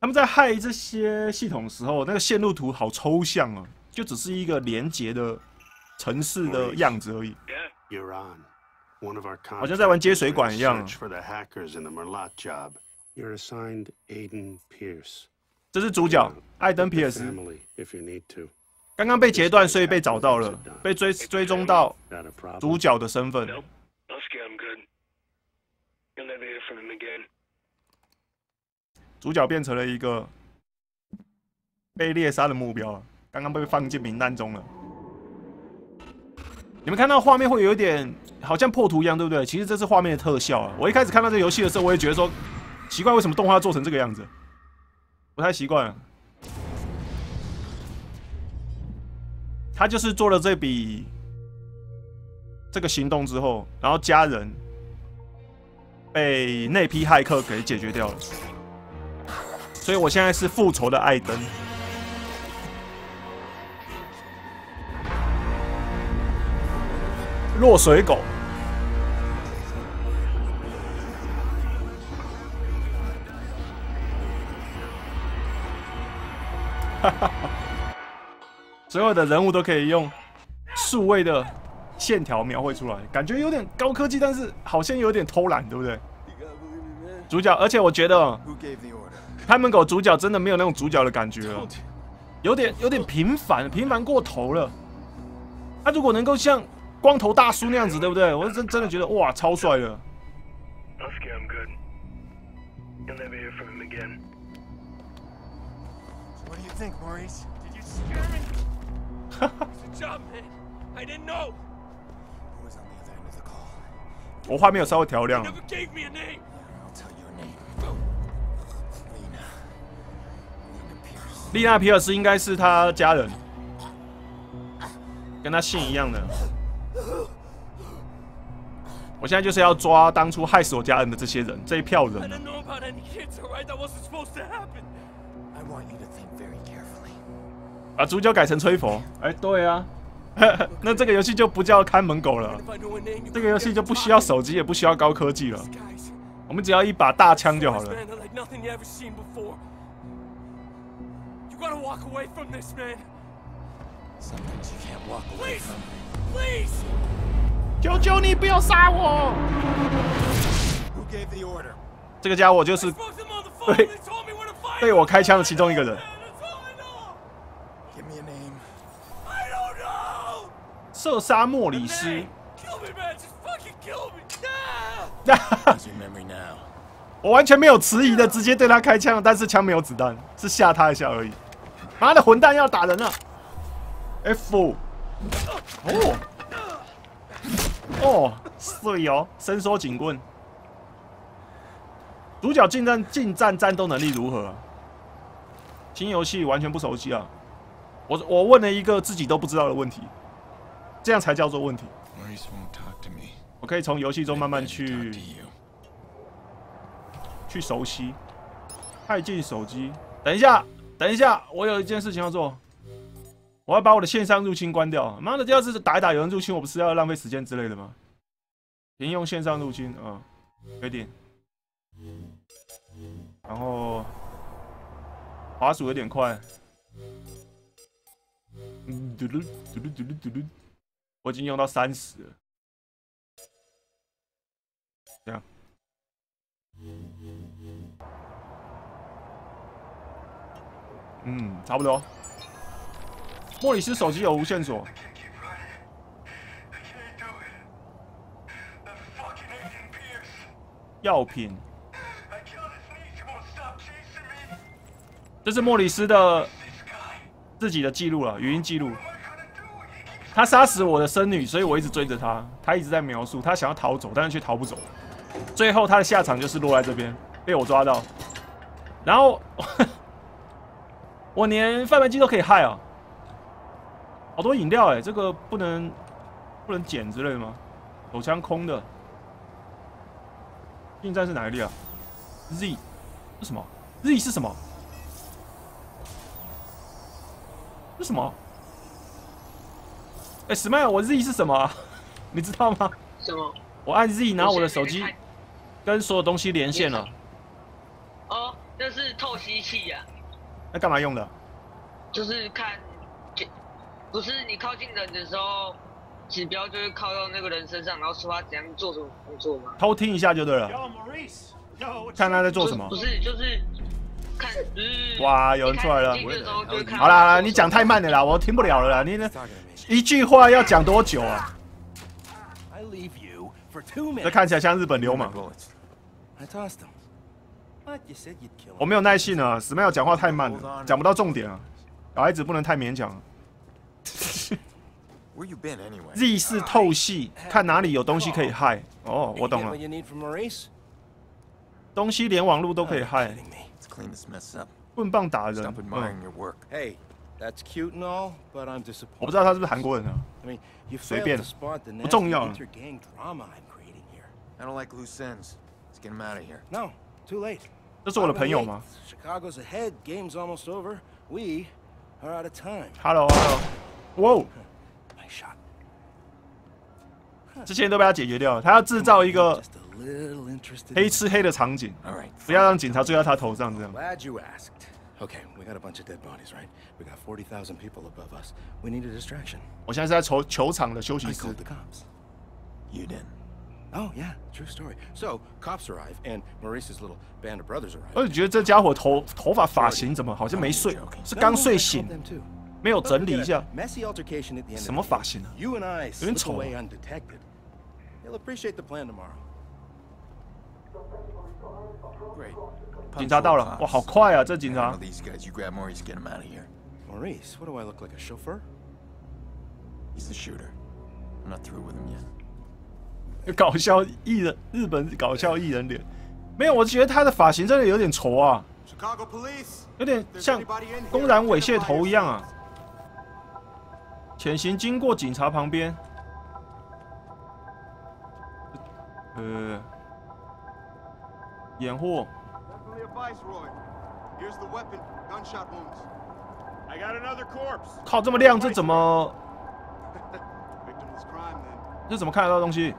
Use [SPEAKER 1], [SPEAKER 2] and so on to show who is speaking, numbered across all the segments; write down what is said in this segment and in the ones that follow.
[SPEAKER 1] 他们在害这些系统的时候，那个线路图好抽象啊，就只是一个连接的城市的样子而已。好像在玩接水管一样。这是主角艾登·皮尔斯，刚刚被截断，所以被找到了，被追追踪到主角的身份。主角变成了一个被猎杀的目标了，刚刚被放进名单中了。你们看到画面会有一点好像破图一样，对不对？其实这是画面的特效啊。我一开始看到这游戏的时候，我也觉得说奇怪，为什么动画做成这个样子？不太习惯。他就是做了这笔这个行动之后，然后家人被那批骇客给解决掉了。所以我现在是复仇的艾登。落水狗，所有的人物都可以用数位的线条描绘出来，感觉有点高科技，但是好像有点偷懒，对不对？主角，而且我觉得看门狗主角真的没有那种主角的感觉了，有点有点平凡，平凡过头了。他如果能够像光头大叔那样子，对不对？我真真的觉得哇，超帅的。
[SPEAKER 2] Lusky, I'm good. You'll never hear from him again.
[SPEAKER 3] What do you think, Maurice?
[SPEAKER 4] Did you scare me? it's a job. I didn't know.
[SPEAKER 3] Who was on the other end of the call?
[SPEAKER 1] 我画面有稍微调亮了丽娜·皮尔斯应该是他家人，跟他姓一样的。我现在就是要抓当初害死我家人的这些人，这一票人。把主角改成吹佛，哎，对啊，那这个游戏就不叫看门狗了，这个游戏就不需要手机，也不需要高科技了，我们只要一把大枪就好了。
[SPEAKER 4] Gotta walk away from this, man.
[SPEAKER 3] Some things you can't walk away
[SPEAKER 4] Please,
[SPEAKER 3] from.
[SPEAKER 4] please.
[SPEAKER 1] 求求你不要杀我
[SPEAKER 3] ！Who gave the order?
[SPEAKER 1] 这个家伙就是
[SPEAKER 4] find
[SPEAKER 1] 被我开枪的其中一个人。
[SPEAKER 3] Give me a name.
[SPEAKER 4] I don't know.
[SPEAKER 1] 射杀莫里斯
[SPEAKER 4] Name.。Kill me, man. Just fucking kill me. Ah!
[SPEAKER 3] How's your memory now?
[SPEAKER 1] 我完全没有迟疑的直接对他开枪，但是枪没有子弹，是吓他一下而已。妈的混蛋要打人了！F，哦，哦，碎哦，伸缩警棍。主角近战近战战斗能力如何啊？新游戏完全不熟悉啊！我我问了一个自己都不知道的问题，这样才叫做问题。我可以从游戏中慢慢去.去熟悉。太近手机，等一下，等一下，我有一件事情要做，我要把我的线上入侵关掉。妈的，第二次打一打有人入侵，我不是要浪费时间之类的吗？停用线上入侵，嗯，确定。然后滑鼠有点快，嘟噜嘟噜嘟噜嘟噜，我已经用到三十了。嗯，差不多。莫里斯手机有无线
[SPEAKER 2] 索？
[SPEAKER 1] 药品。这是莫里斯的自己的记录了，语音记录。他杀死我的孙女，所以我一直追着他。他一直在描述，他想要逃走，但是却逃不走。最后他的下场就是落在这边，被我抓到。然后。我连贩卖机都可以害啊！好多饮料哎、这个不能不能捡之类的吗？手枪空的。近战是哪一列啊？Z 是什么？Z 是什么？是什么？哎，Smile，，我 Z 是什么啊？你知道吗？
[SPEAKER 5] 什么？
[SPEAKER 1] 我按 Z，然后我的手机跟所有东西连线了。
[SPEAKER 5] 哦，那是透析器呀、
[SPEAKER 1] 那干嘛用的？
[SPEAKER 5] 就是看，就不是你靠近人的时候，指标就会靠到那个人身上，然后说他怎样做什么工作吗？
[SPEAKER 1] 偷听一下就对了，看他在做什么
[SPEAKER 5] 不。是，就是看，就是
[SPEAKER 1] 哇有人出来了好啦，好啦你讲太慢了啦，我听不了了啦。你呢.一句话要讲多久啊
[SPEAKER 3] ？I leave you for two
[SPEAKER 1] 这看起来像日本流氓。
[SPEAKER 3] I tossed them.
[SPEAKER 1] 我没有耐性啊，Smile 讲话太慢了，讲不到重点啊。小孩子不能太勉强。Z 是透析，看哪里有东西可以害。哦，我懂了。东西连网路都可以害。棍棒打人。我不知道他是不是韩国人啊？随便，不重要。
[SPEAKER 6] I don't like loose ends. Let's get him out of here.
[SPEAKER 3] No, too late.
[SPEAKER 1] 这是我的朋友吗
[SPEAKER 3] Chicago's ahead. Game's almost over. We are out of
[SPEAKER 1] time.？Hello，Hello，哇哦
[SPEAKER 3] ，Nice shot.
[SPEAKER 1] 这些人都被他解决掉了。他要制造一个.黑吃黑的场景
[SPEAKER 3] ，All right.
[SPEAKER 1] 不要让警察追到他头上这样。
[SPEAKER 3] Glad you asked. Okay, we got a bunch of dead bodies, right? We got forty thousand people above us. We need a distraction.
[SPEAKER 1] 我现在是在球球场的休息
[SPEAKER 3] I
[SPEAKER 1] 室
[SPEAKER 3] called，the cops.
[SPEAKER 6] You did.
[SPEAKER 3] Oh, yeah, true story. So, cops arrive, and Maurice's little band of brothers arrive.
[SPEAKER 1] 我就觉得这家伙头头发发型怎么好像没睡，是刚
[SPEAKER 3] No, no,
[SPEAKER 1] 睡
[SPEAKER 3] I called
[SPEAKER 1] 醒，
[SPEAKER 3] them too.
[SPEAKER 1] 没有
[SPEAKER 3] But
[SPEAKER 1] 整
[SPEAKER 3] we
[SPEAKER 1] 理
[SPEAKER 3] get
[SPEAKER 1] 一下
[SPEAKER 3] a。Messy altercation at the end
[SPEAKER 1] 什
[SPEAKER 3] of
[SPEAKER 1] 么
[SPEAKER 3] the
[SPEAKER 1] 发
[SPEAKER 3] day.
[SPEAKER 1] 型啊？
[SPEAKER 3] You and I
[SPEAKER 1] 有点
[SPEAKER 3] slip
[SPEAKER 1] 丑
[SPEAKER 3] away undetected. They'll appreciate the plan tomorrow.
[SPEAKER 6] Great.
[SPEAKER 1] 警察到了，哇，好快啊！这警
[SPEAKER 6] I
[SPEAKER 1] 察
[SPEAKER 6] know these guys. You grab Maurice, get him out of here.
[SPEAKER 3] Maurice, what do I look like, a chauffeur?
[SPEAKER 6] He's the shooter. I'm not through with him yet.
[SPEAKER 1] 搞笑艺人，日本搞笑艺人脸，没有，我觉得他的发型真的有点丑啊，有点像公然猥亵头一样啊。潜行经过警察旁边。呃。掩护。靠，这么亮，这怎么？这怎么看得到东西？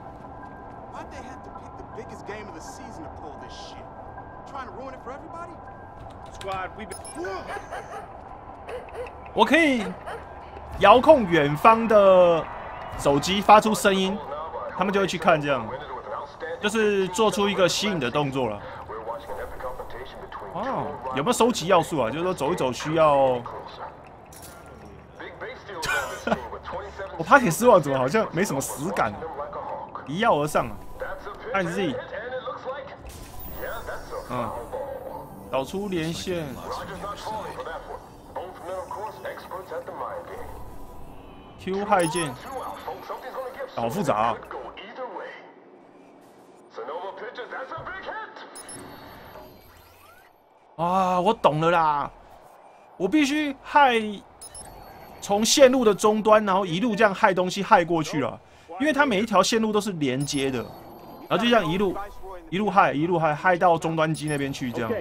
[SPEAKER 7] Why'd they have to pick the biggest game of the season to pull this shit? Trying to ruin it for everybody?
[SPEAKER 2] Squad, we've been.
[SPEAKER 1] 我可以遥控远方的手机发出声音，他们就会去看，这样就是做出一个吸引的动作了。哦，有没有收集要素啊？就是说走一走需要。我趴铁丝网怎么好像没什么实感啊？一跃而上啊！按 Z，嗯，导出连线。Q 害键，好复杂。啊！啊，我懂了啦，我必须害从线路的终端，然后一路这样害东西害过去了，因为它每一条线路都是连接的，然后就这样一路一路嗨一路嗨，嗨到终端机那边去，这样.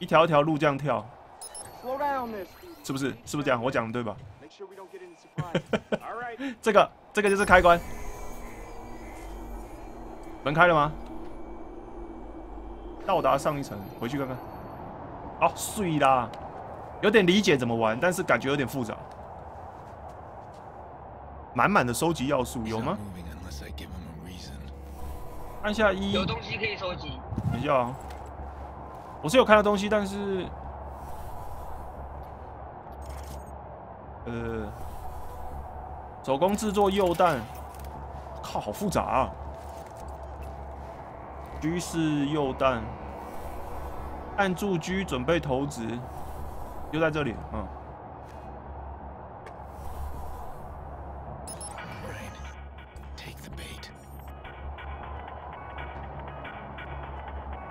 [SPEAKER 1] 一条一条路这样跳.是不是？是不是这样？我讲的对吧. 这个这个就是开关，门开了吗？到达上一层，回去看看。哦，碎啦，有点理解怎么玩，但是感觉有点复杂。满满的收集要素有吗？按下一，
[SPEAKER 5] 有东西可以收集，
[SPEAKER 1] 等一下啊，我是有看到东西，但是，呃，手工制作铀弹，靠，好复杂啊！居士铀弹，按住居准备投掷，就在这里，嗯，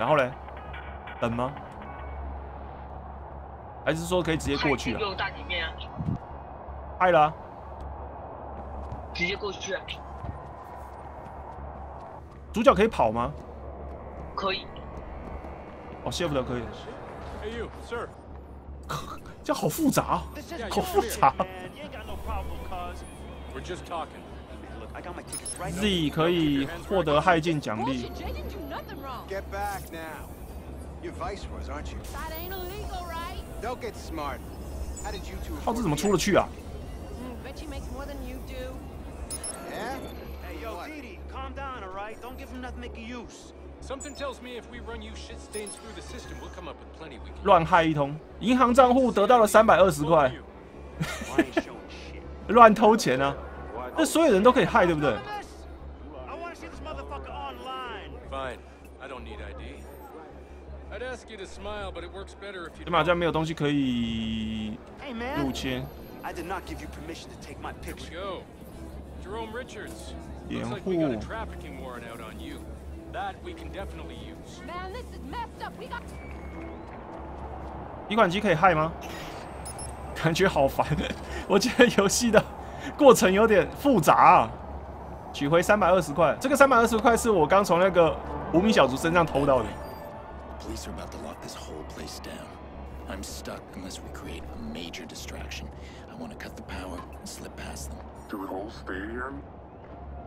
[SPEAKER 1] 然后嘞，等吗？还是说可以直接过去啊？
[SPEAKER 5] 又大场面啊！
[SPEAKER 1] 爱了，
[SPEAKER 5] 直接过去啊！
[SPEAKER 1] 主角可以跑吗？
[SPEAKER 5] 可以。
[SPEAKER 1] 哦谢不得可以。
[SPEAKER 2] 哎呦 sir.
[SPEAKER 1] 这好复杂，好复杂。Z 可以获得害境奖励。浩子怎么出得去啊？乱害一通，银行账户得到了三百二十块。乱偷钱啊！那所有人都可以害，对不对？起码这样没有东西可以入侵。掩护。提款机可以害吗？感觉好烦，我觉得游戏的。过程有点复杂、啊。取回三百二十块，这个三百二十块是我刚从那个无名小卒身上偷到的。
[SPEAKER 6] Police are about to lock this whole place down. I'm stuck unless we create a major distraction. I want to cut the power and slip past them.
[SPEAKER 8] To the whole stadium?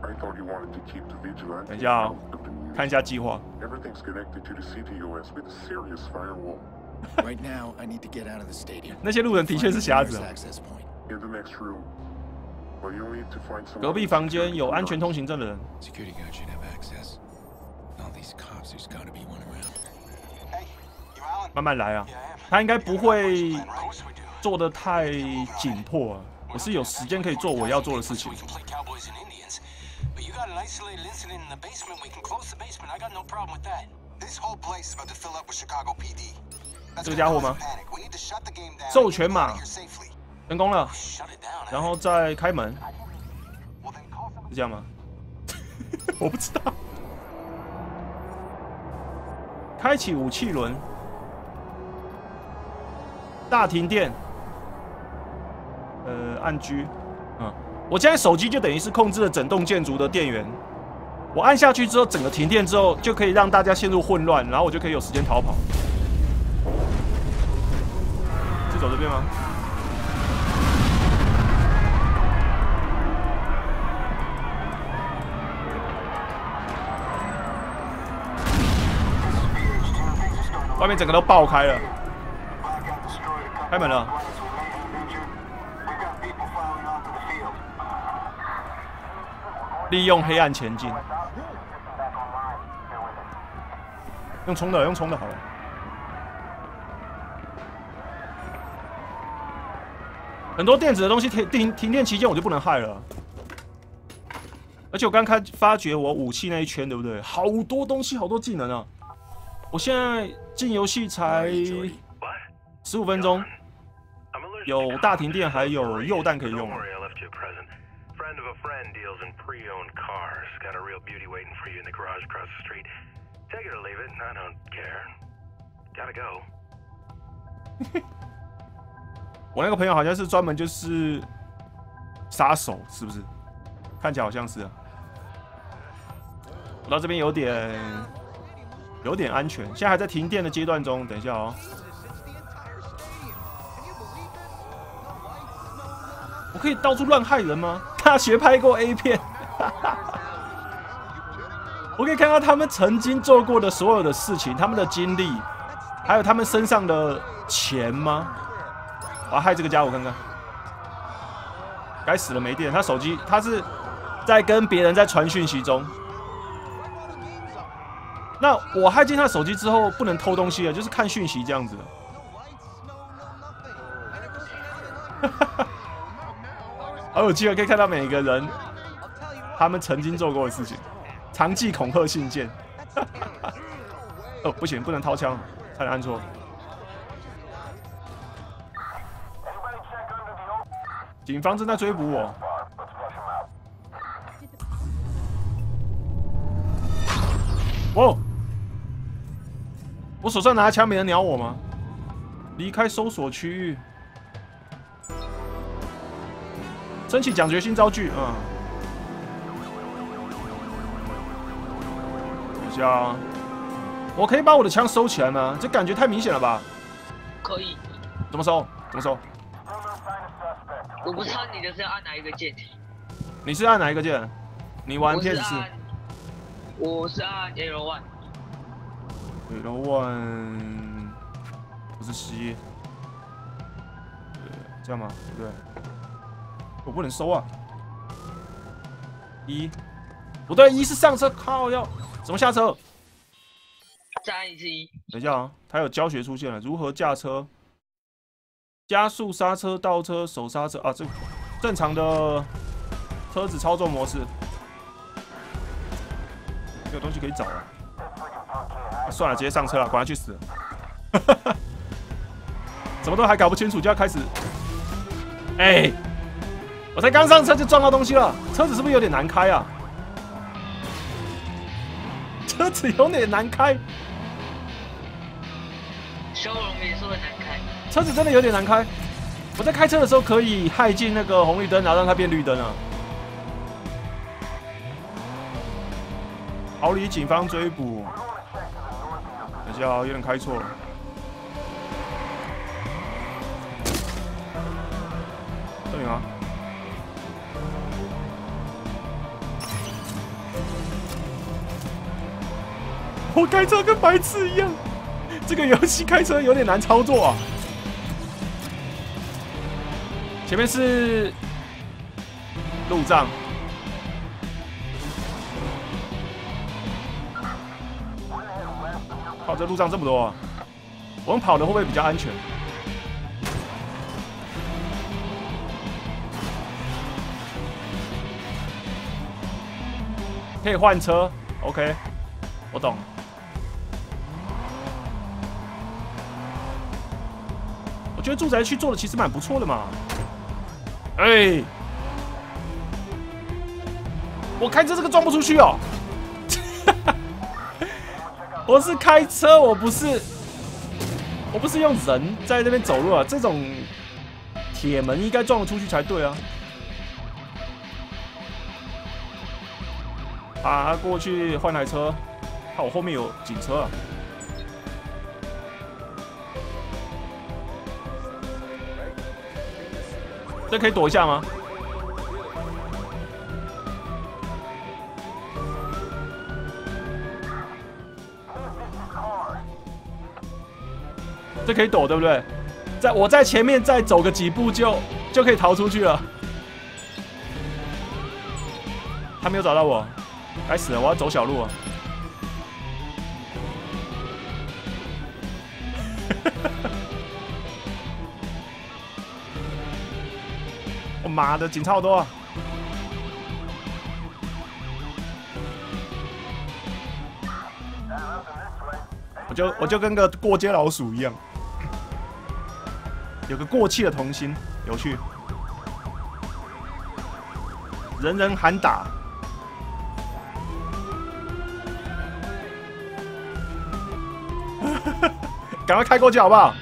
[SPEAKER 8] I thought you wanted to keep the vigilante
[SPEAKER 1] 等一下.看一下计划。
[SPEAKER 8] Everything's connected to the CTOS with a serious firewall.
[SPEAKER 6] right now, I need to get out of the stadium.
[SPEAKER 1] 那些路人的确是瞎子.
[SPEAKER 8] In the next room.
[SPEAKER 1] 隔壁房间有安全通行证的人
[SPEAKER 6] ，Security guard should have access. All these cops, there's got to be one around.
[SPEAKER 7] Hey, you Alan?
[SPEAKER 1] 慢慢来啊。他应该不会.做的太紧迫啊。我是有时间可以做我要做的事情
[SPEAKER 9] got no.
[SPEAKER 1] 这个家伙吗授权码成功了
[SPEAKER 9] eh?
[SPEAKER 1] 然后再开门.是这样吗？我不知道。开启武器轮，大停电。呃，按 G，嗯，我现在手机就等于是控制了整栋建筑的电源。我按下去之后，整个停电之后，就可以让大家陷入混乱，然后我就可以有时间逃跑。是走这边吗？面整个都爆开了，开门了。利用黑暗前进，用冲的，用冲的好了。很多电子的东西停停停电期间我就不能害了，而且我刚开发觉我武器那一圈对不对？好多东西，好多技能啊！我现在进游戏才十五分钟，有大停电，还有铀弹可以用。
[SPEAKER 8] Friend of a friend deals in pre-owned cars. Got a real beauty waiting for you in the garage across the street. Take it or leave it. I don't care. Gotta go.
[SPEAKER 1] 我那个朋友好像是专门就是杀手，是不是？看起来好像是、啊。我到这边有点有点安全，现在还在停电的阶段中。等一下哦，我可以到处乱害人吗？大学拍过 A 片，我可以看到他们曾经做过的所有的事情，他们的经历，还有他们身上的钱吗？我要害这个家伙看看。该死了，没电！他手机，他是在跟别人在传讯息中。那我害进他手机之后，不能偷东西了，就是看讯息这样子。好有机会可以看到每个人他们曾经做过的事情，长记恐吓信件。哦，不行，不能掏枪，差点按错。警方正在追捕我。哇！我手上拿枪，没人鸟我吗？离开搜索区域，争取奖学金遭拒。嗯，等一下啊，我可以把我的枪收起来吗？这感觉太明显了吧？
[SPEAKER 5] 可以。
[SPEAKER 1] 怎么收？怎么收？
[SPEAKER 5] 我不知道你的是要按哪一个键，
[SPEAKER 1] 你是按哪一个键？你玩
[SPEAKER 5] 我是
[SPEAKER 1] PS 四？
[SPEAKER 5] 按，我是按 L one。
[SPEAKER 1] 对，然后 one 不是 C，对，这样吗？对不对？我不能收啊。一，不对，一是上车，靠要怎么下车？
[SPEAKER 5] 再按一。
[SPEAKER 1] 等一下啊，它有教学出现了，如何驾车？加速、刹车、倒车、手刹车啊，这正常的车子操作模式。没有东西可以找了、啊算了，直接上车了，管他去死。怎么都还搞不清楚，就要开始。哎、我才刚上车就撞到东西了，车子是不是有点难开啊？车子有点难开。
[SPEAKER 5] 修容也是很难开。
[SPEAKER 1] 车子真的有点难开。我在开车的时候可以害进那个红绿灯，然后让它变绿灯啊。逃离警方追捕。等一下啊，有点开错了。这里吗？我开车跟白痴一样。这个游戏开车有点难操作啊。前面是路障，靠，这路上这么多、我们跑的会不会比较安全？可以换车，OK，我懂。我觉得住宅区做的其实蛮不错的嘛。哎，我开车这个撞不出去哦。我是开车，我不是，我不是用人在那边走路啊。这种铁门应该撞得出去才对啊。啊，过去换台车，看我后面有警车啊。这可以躲一下吗？这可以躲对不对？在我在前面再走个几步就就可以逃出去了。他没有找到我，该死了！我要走小路啊！我妈的，警察好多啊！我就我就跟个过街老鼠一样，有个过气的童心，有趣。人人喊打，赶快开过去好不好？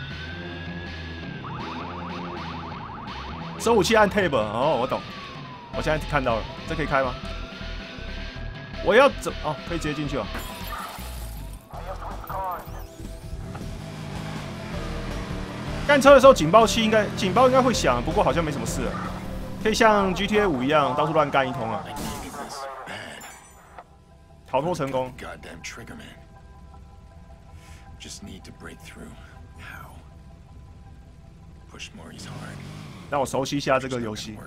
[SPEAKER 1] 收武器按 tab 哦，我懂，我现在看到了，这可以开吗？我要走哦，可以直接进去了。干车的时候警报器应该警报应该会响，不过好像没什么事，可以像 GTA 5一样到处乱干一通啊。逃脱成功。
[SPEAKER 6] Goddamn trigger man. Just need to break through. How? Push Morris hard.
[SPEAKER 1] 让我熟悉一下这个游戏。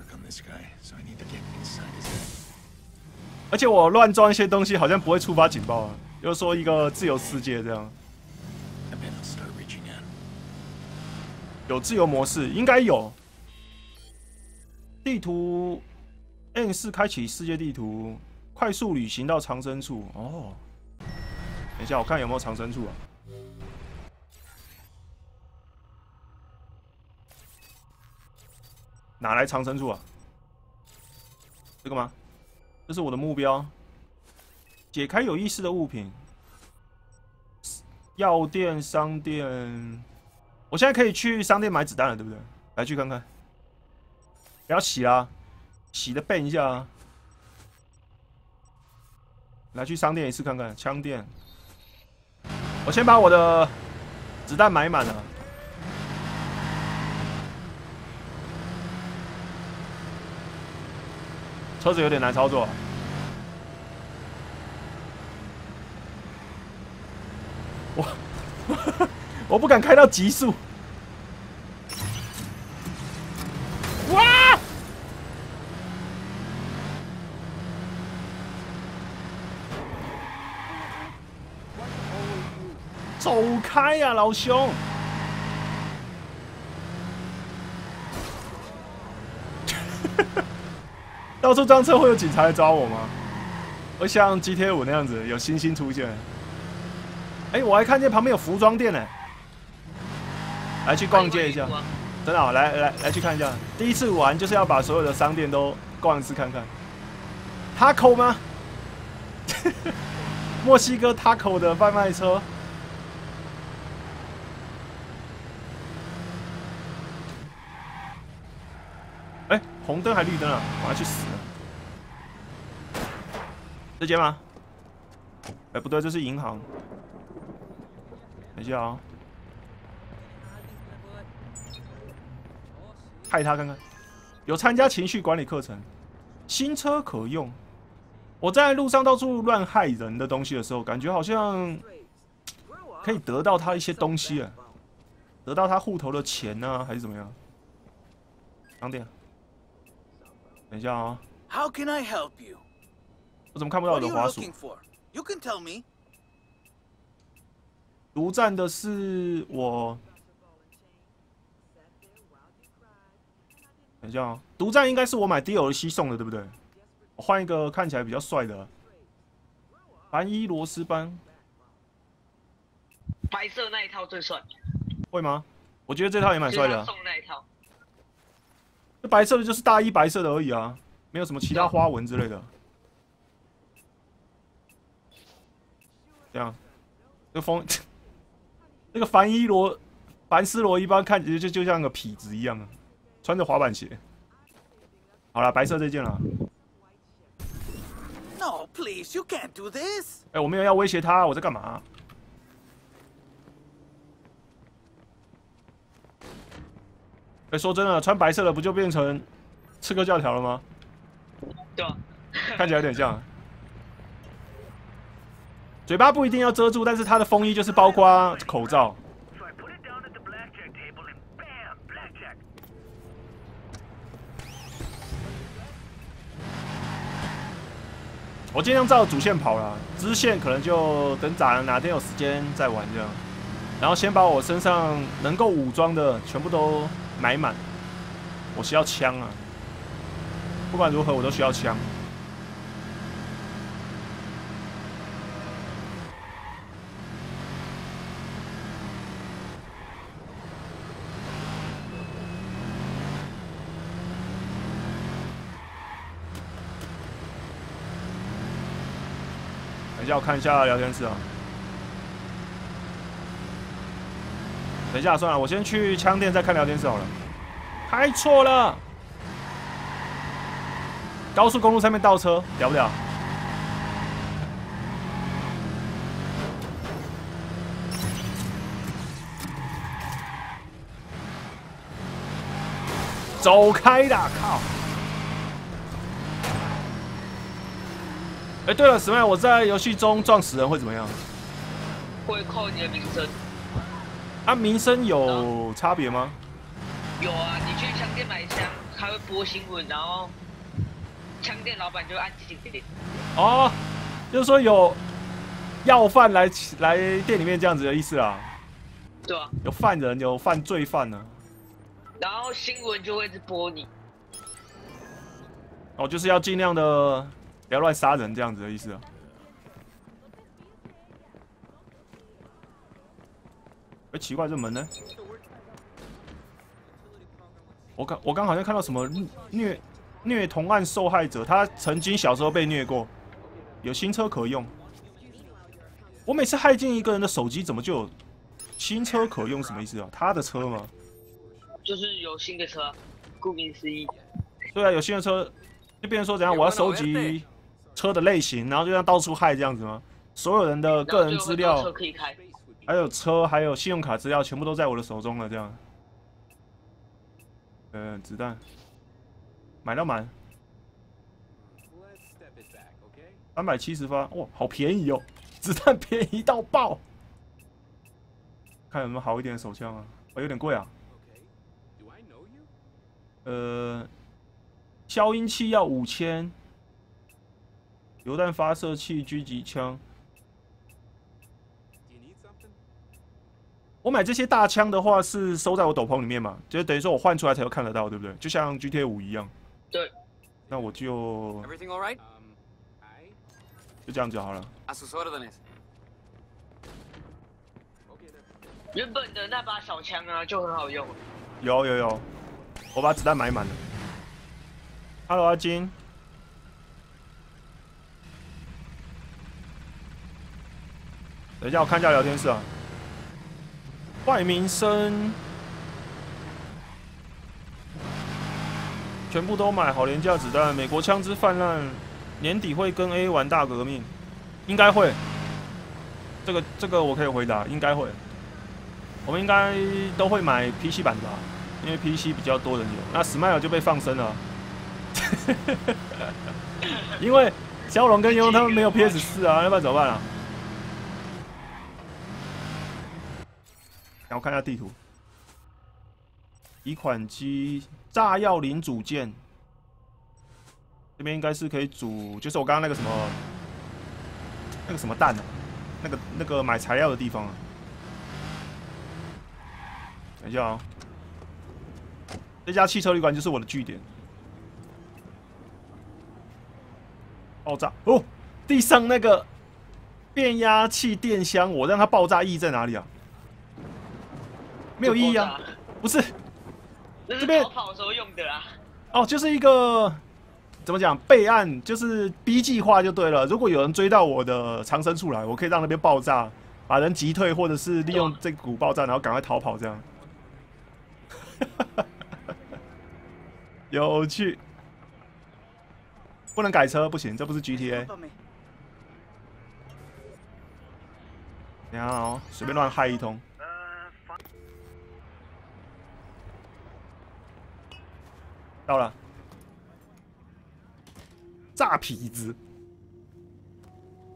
[SPEAKER 1] 而且我乱装一些东西，好像不会触发警报啊。又说一个自由世界这样。有自由模式，应该有。地图 N 四开启世界地图，快速旅行到藏身处。哦，等一下，我看有没有藏身处啊？哪来藏身处啊？这个吗？这是我的目标。解开有意思的物品。药店、商店，我现在可以去商店买子弹了，对不对？来去看看。不要洗啦，洗的变一下啊。来去商店一次看看，枪店。我先把我的子弹买满了。车子有点难操作。我我不敢开到极速。哇！走开呀、老兄！到处撞车会有警察来抓我吗？会像 GTA 五那样子有星星出现？哎、我还看见旁边有服装店呢，来去逛街一下。真的、哦，来来来去看一下。第一次玩就是要把所有的商店都逛一次看看。Taco 吗？墨西哥 Taco 的贩卖车。哎、红灯还绿灯啊！我要去死了。这间吗？哎、不对，这是银行。等一下啊、害他看看，有参加情绪管理课程，新车可用。我在路上到处乱害人的东西的时候，感觉好像可以得到他一些东西啊，得到他户头的钱呢、还是怎么样？两点，等一下啊、
[SPEAKER 10] How can I help you?
[SPEAKER 1] 我怎么看不到我的滑鼠
[SPEAKER 10] ？You can tell me.
[SPEAKER 1] 独占的是我。等一下啊、独占应该是我买 DLC 送的，对不对？我换一个看起来比较帅的。凡伊罗斯班
[SPEAKER 5] 白色那一套最帅，
[SPEAKER 1] 会吗？我觉得这套也蛮帅的、
[SPEAKER 5] 送那一套。
[SPEAKER 1] 这白色的就是大衣白色的而已啊，没有什么其他花纹之类的。这样，这风，那个凡伊罗凡斯罗一般看起来就就像个痞子一样啊，穿着滑板鞋。好了，白色这件了。
[SPEAKER 10] No, please, you can't do this.
[SPEAKER 1] 哎、我没有要威胁他，我在干嘛？哎、说真的，穿白色的不就变成刺客教条了吗？
[SPEAKER 5] 对啊？
[SPEAKER 1] 看起来有点像。嘴巴不一定要遮住，但是他的风衣就是包括口罩。我尽量照主线跑啦，支线可能就等咋哪天有时间再玩这样。然后先把我身上能够武装的全部都买满。我需要枪啊，不管如何我都需要枪。等一下，我看一下聊天室啊。等一下，算了，我先去枪店再看聊天室好了。开错了，高速公路上面倒车，了不了？走开啦！靠！哎、对了，史麦，我在游戏中撞死人会怎么样？
[SPEAKER 5] 会扣你的名声。
[SPEAKER 1] 啊，名声有差别吗？
[SPEAKER 5] 有啊，你去枪店买枪，他会播新闻，然后枪店老板就按警铃。
[SPEAKER 1] 哦，就是说有要饭来来店里面这样子的意思啊？
[SPEAKER 5] 对啊，
[SPEAKER 1] 有犯人，有犯罪犯呢、
[SPEAKER 5] 然后新闻就会一直播你。
[SPEAKER 1] 哦，就是要尽量的不要乱杀人这样子的意思啊。哎、奇怪，这门呢？我刚我刚好像看到什么虐虐童案受害者，他曾经小时候被虐过，有新车可用。我每次害进一个人的手机，怎么就有新车可用？什么意思啊？他的车吗？
[SPEAKER 5] 就是有新的车，顾名思义。
[SPEAKER 1] 对啊，有新的车，就变成说怎样？我要收集车的类型，然后就这样到处害这样子吗？所有人的个人资料。还有车，还有信用卡资料，全部都在我的手中了，这样。呃，子弹买到满，三百七十发，哇，好便宜哦！子弹便宜到爆，看有没有好一点的手枪啊？哦，有点贵啊。呃，消音器要五千，榴弹发射器、狙击枪。我买这些大枪的话是收在我斗篷里面嘛，就是等于说我换出来才会看得到，对不对？就像 GTA 五一样。
[SPEAKER 5] 对。
[SPEAKER 1] 那我就
[SPEAKER 9] Everything all right?
[SPEAKER 4] Um, I.
[SPEAKER 1] 就这样就好了。
[SPEAKER 5] 原本的那把小枪啊就很好用，
[SPEAKER 1] 有有有，我把子弹买满了。Hello，阿金。等一下，我看一下聊天室啊。坏名声，全部都买好廉价子弹。美国枪支泛滥，年底会跟 A 玩大革命，应该会。这个这个我可以回答，应该会。我们应该都会买 PC 版的吧，因为 PC 比较多人有。那 Smile 就被放生了，因为骁龙跟优他们没有 PS 四啊，要不然怎么办啊？然后看一下地图，一款机炸药零组件，这边应该是可以煮，就是我刚刚那个什么那个什么蛋啊，那个那个买材料的地方啊。等一下啊、这家汽车旅馆就是我的据点。爆炸哦！地上那个变压器电箱，我让它爆炸意义在哪里啊？没有意义啊！不是这边
[SPEAKER 5] 逃跑的时候用的啦。
[SPEAKER 1] 哦，就是一个怎么讲备案，就是 B 计划就对了。如果有人追到我的藏身处来，我可以让那边爆炸，把人击退，或者是利用这股爆炸，然后赶快逃跑，这样。有趣，不能改车，不行，这不是 GTA。下哦，随便乱嗨一通。到了，炸痞子，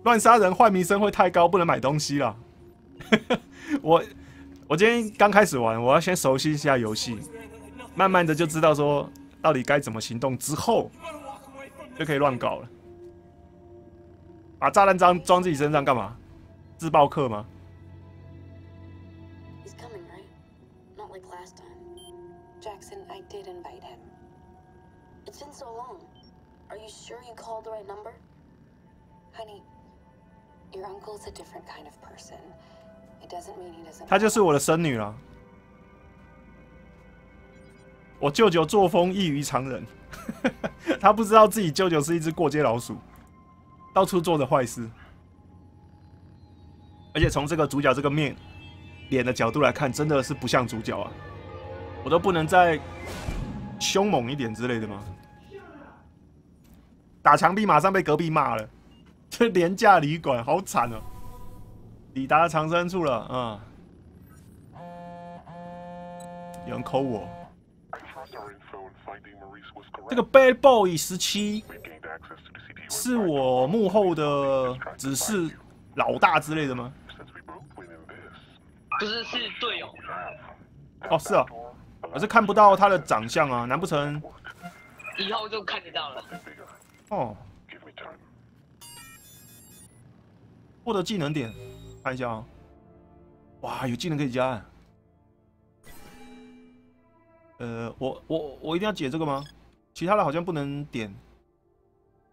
[SPEAKER 1] 乱杀人坏名声会太高，不能买东西了。我我今天刚开始玩，我要先熟悉一下游戏，慢慢的就知道说到底该怎么行动，之后就可以乱搞了。把炸弹装装自己身上干嘛？自爆客吗？
[SPEAKER 11] Sure you called the right number? Honey, your uncle's a different kind of person. It doesn't mean he doesn't.
[SPEAKER 1] 她就是我的孙女了。我舅舅作风异于常人，他不知道自己舅舅是一只过街老鼠，到处做着坏事。而且从这个主角这个面脸的角度来看，真的是不像主角啊！我都不能再凶猛一点之类的吗？打墙壁马上被隔壁骂了，这廉价旅馆好惨哦、抵达藏身处了，嗯。有人扣我。这个 Bad Boy 十七是我幕后的指示老大之类的吗？
[SPEAKER 5] 不是，是队友。
[SPEAKER 1] 哦，是啊，可是看不到他的长相啊，难不成？
[SPEAKER 5] 以后就看得到了。
[SPEAKER 1] 哦，获得技能点，看一下啊、哇，有技能可以加啊。呃，我我我一定要解这个吗？其他的好像不能点。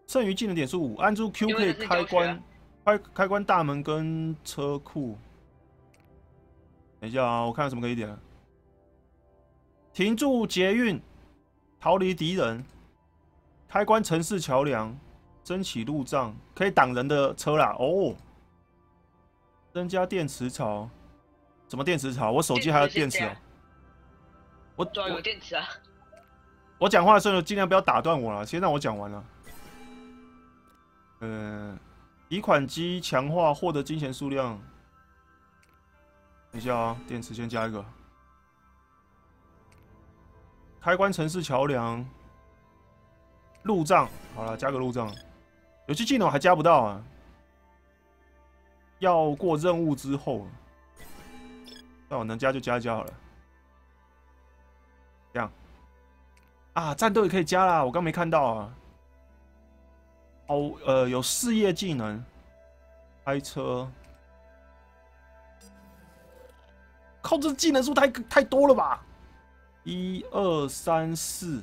[SPEAKER 1] 剩余技能点数五，按住 Q 可以开关
[SPEAKER 5] 啊
[SPEAKER 1] 开开关大门跟车库。等一下啊，我看有什么可以点啊。停住捷运，逃离敌人，开关城市桥梁，升起路障，可以挡人的车啦。哦，增加电池槽，什么电池槽？我手机还有电池哦、我
[SPEAKER 5] 对啊，有电池啊。
[SPEAKER 1] 我讲话的时候尽量不要打断我了，先让我讲完了。嗯，提款机强化获得金钱数量。等一下啊，电池先加一个。开关城市桥梁，路障，好了，加个路障。有些技能还加不到啊，要过任务之后。那我能加就加一加好了。这样啊，战斗也可以加啦，我刚没看到啊。哦，呃，有事业技能，开车。靠，这技能数太太多了吧？一二三四，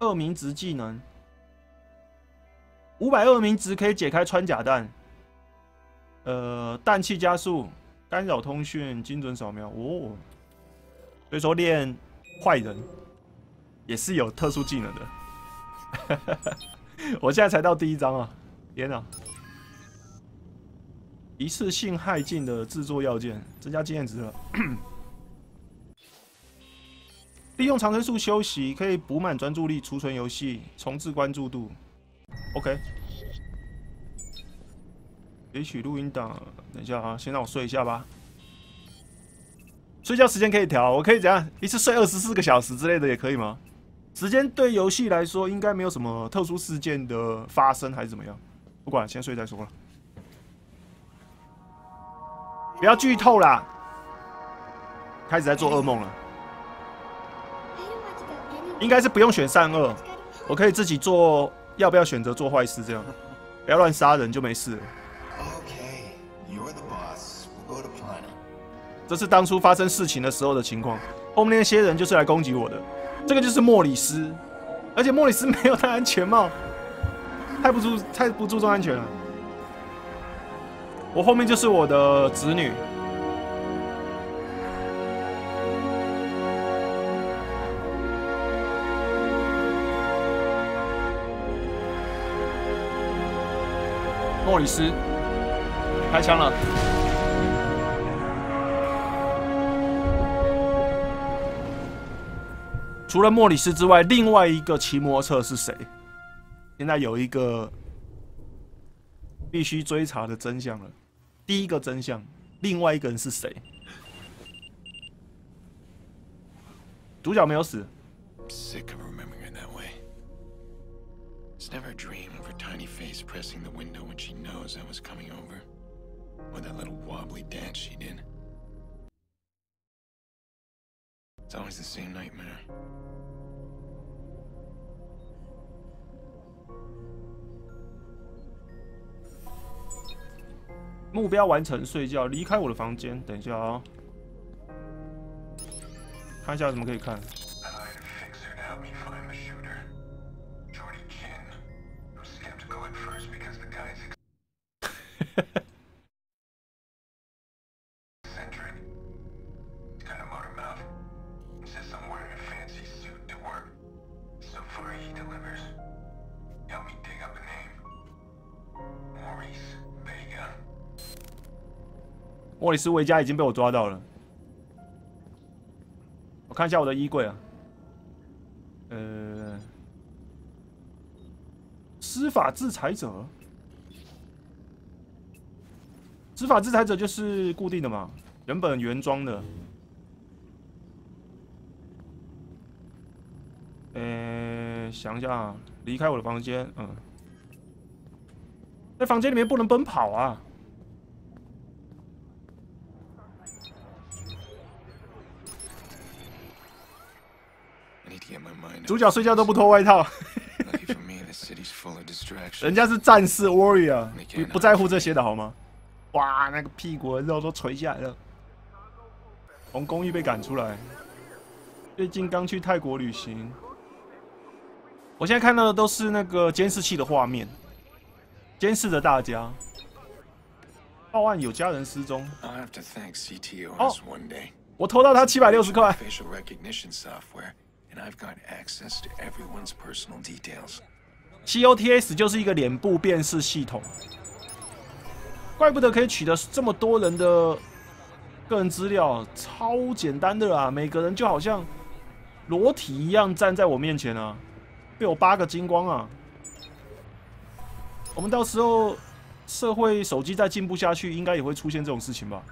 [SPEAKER 1] 二名值技能，五百二名值可以解开穿甲弹。呃，氮气加速，干扰通讯，精准扫描。哦，所以说练坏人也是有特殊技能的。我现在才到第一章啊！天哪！一次性害镜的制作要件，增加经验值了。利用长生术休息，可以补满专注力，储存游戏，重置关注度。OK。截取录音档，等一下啊，先让我睡一下吧。睡觉时间可以调，我可以怎样？一次睡二十四个小时之类的也可以吗？时间对游戏来说应该没有什么特殊事件的发生，还是怎么样？不管，先睡再说了。不要剧透啦！开始在做噩梦了。应该是不用选善恶，我可以自己做。要不要选择做坏事？这样不要乱杀人就没事了。这是当初发生事情的时候的情况。后面那些人就是来攻击我的。这个就是莫里斯，而且莫里斯没有戴安全帽，太不注太不注重安全了。我后面就是我的子女。莫里斯开枪了。除了莫里斯之外，另外一个骑摩托车是谁？现在有一个必须追查的真相了。第一个真相，另外一个人是谁？主角没有死。
[SPEAKER 6] It's never a dream of her tiny face pressing the window when she knows I was coming over. Or that little wobbly dance she did. It's always the same nightmare.
[SPEAKER 1] 目标完成，睡觉，离开我的房间。等一下啊，看一下有什么可以看。 莫里斯维加已经被我抓到了，我看一下我的衣柜啊，呃，司法制裁者，司法制裁者就是固定的嘛，原本原装的，呃，想一下，离开我的房间，嗯，在房间里面不能奔跑啊。主角睡觉都不脱外套，人家是战士 warrior，不不在乎这些的好吗？哇，那个屁股的肉都垂下来了。从公寓被赶出来，最近刚去泰国旅行。我现在看到的都是那个监视器的画面，监视着大家。报案有家人失踪。哦，我偷到他七百六十块。I've got access to everyone's personal details COTS 就是一个脸部辨识系统，怪不得可以取得这么多人的个人资料，超简单的啦！每个人就好像裸体一样站在我面前啊，被我八个金光啊！我们到时候社会手机再进步下去，应该也会出现这种事情吧？